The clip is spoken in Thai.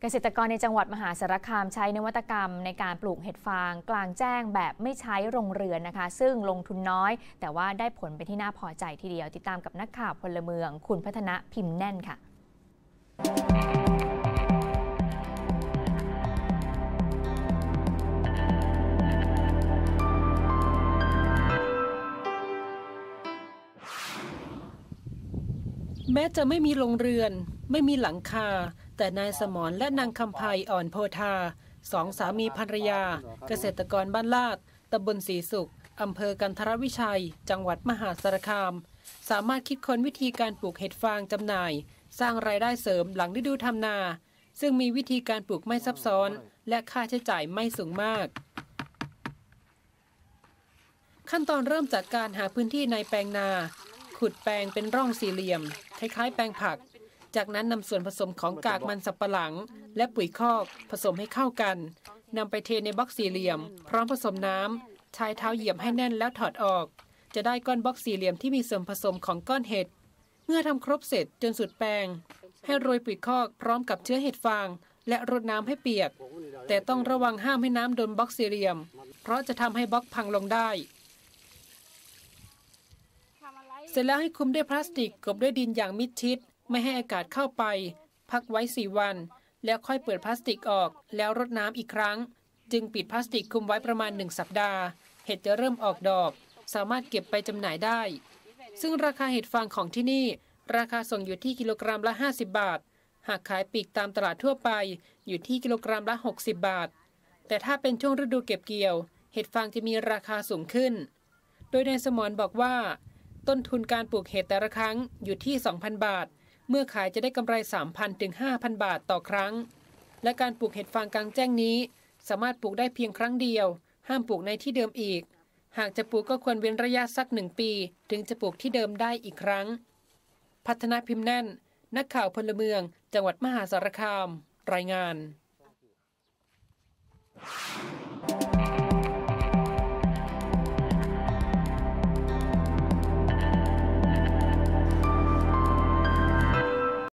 เกษตรกรในจังหวัดมหาสารคามใช้นวัตกรรมในการปลูกเห็ดฟาง กลางแจ้งแบบไม่ใช้โรงเรือนนะคะ ซึ่งลงทุนน้อย แต่ว่าได้ผลเป็นที่น่าพอใจทีเดียว ติดตามกับนักข่าวพลเมือง คุณพัฒนะพิมพ์แน่นค่ะแม้จะไม่มีโรงเรือน ไม่มีหลังคา แต่นายสมรและนางคำไพอ่อนโพธาสองสามีภรรยา เกษตรกรบ้านลาดตำบลศรีสุขอำเภอกันทรวิชัย จังหวัดมหาสารคาม สามารถคิดค้นวิธีการปลูกเห็ดฟางจำหน่าย สร้างรายได้เสริมหลังฤดูทำนา ซึ่งมีวิธีการปลูกไม่ซับซ้อน และค่าใช้จ่ายไม่สูงมาก ขั้นตอนเริ่มจากการหาพื้นที่ในแปลงนา ขุดแปลงเป็นร่องสี่เหลี่ยม คล้ายๆ แปลงผัก จากนั้นนำส่วนผสมของกากมันสับปะหลัง และปุ๋ยคอกผสมให้เข้ากันนำไปเทในบล็อกสี่เหลี่ยม พร้อมผสมน้ำใช้เท้าเหยียบให้แน่นแล้วถอดออก จะได้ก้อนบล็อกสี่เหลี่ยมที่มีส่วนผสมของก้อนเห็ด เมื่อทำครบเสร็จจนสุดแปลง ให้โรยปุ๋ยคอกพร้อมกับเชื้อเห็ดฟาง และรดน้ำให้เปียก แต่ต้องระวังห้ามให้น้ำโดนบล็อกสี่เหลี่ยม เพราะจะทำให้บล็อกพังลงได้เสร็จแล้วให้คลุมด้วยพลาสติกกบด้วยดินอย่างมิดชิด ไม่ให้อากาศเข้าไป พักไว้ 4 วัน แล้วค่อยเปิดพลาสติกออกแล้วรดน้ำอีกครั้ง จึงปิดพลาสติกคุมไว้ประมาณ 1 สัปดาห์ เห็ดจะเริ่มออกดอก สามารถเก็บไปจำหน่ายได้ ซึ่งราคาเห็ดฟางของที่นี่ ราคาส่งอยู่ที่กิโลกรัมละ 50 บาท หากขายปีกตามตลาดทั่วไป อยู่ที่กิโลกรัมละ 60 บาท แต่ถ้าเป็นช่วงฤดูเก็บเกี่ยว เห็ดฟางจะมีราคาสูงขึ้น โดยนายสมรบอกว่า ต้นทุนการปลูกเห็ดแต่ละครั้งอยู่ที่ 2,000 บาท เมื่อขายจะได้กำไร 3,000ถึง5,000 บาทต่อครั้ง และการปลูกเห็ดฟางกลางแจ้งนี้ สามารถปลูกได้เพียงครั้งเดียว ห้ามปลูกในที่เดิมอีก หากจะปลูกก็ควรเว้นระยะสักหนึ่งปี ถึงจะปลูกที่เดิมได้อีกครั้ง พัฒนาพิมพ์แน่น นักข่าวพลเมือง จังหวัดมหาสารคาม รายงาน